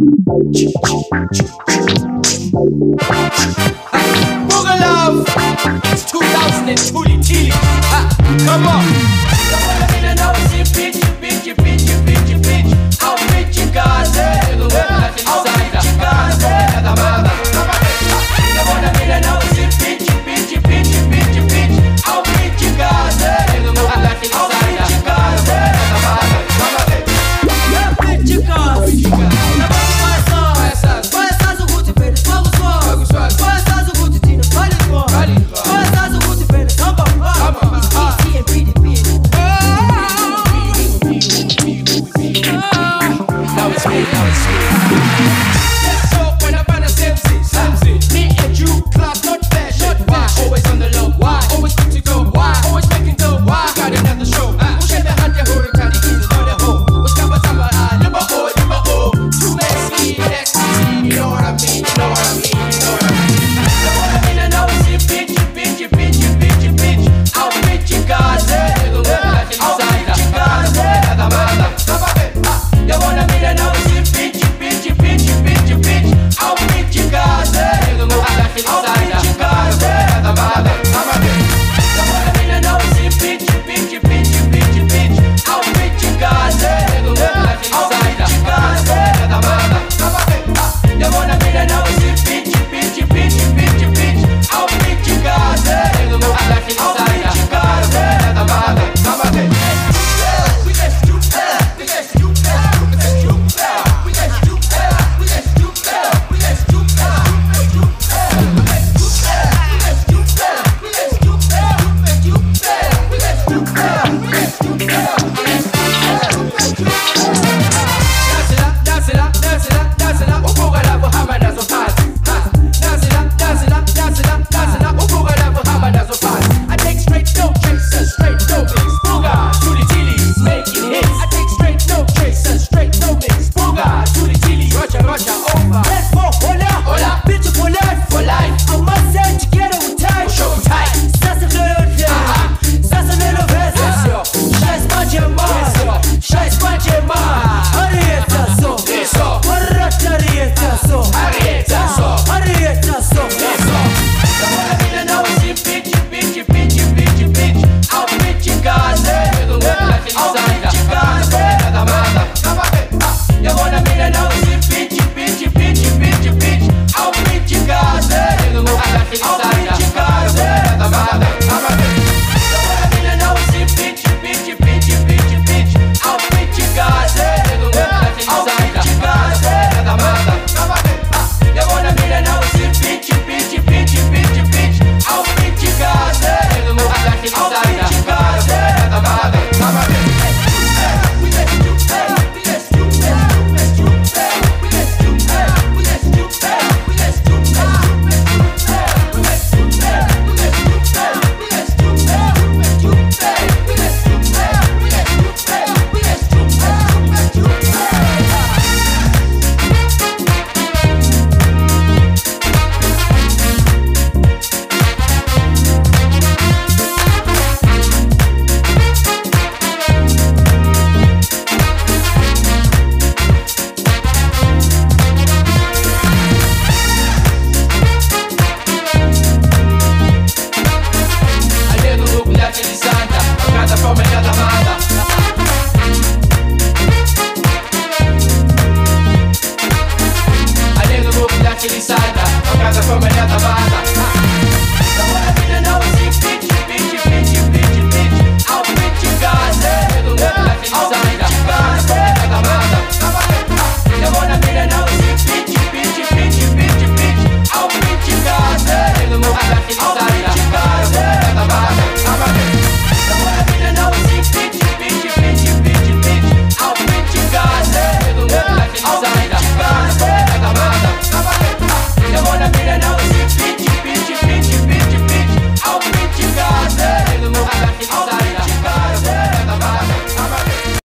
Boogaloo Love, it's 2002 Tilly. Come on. Oh.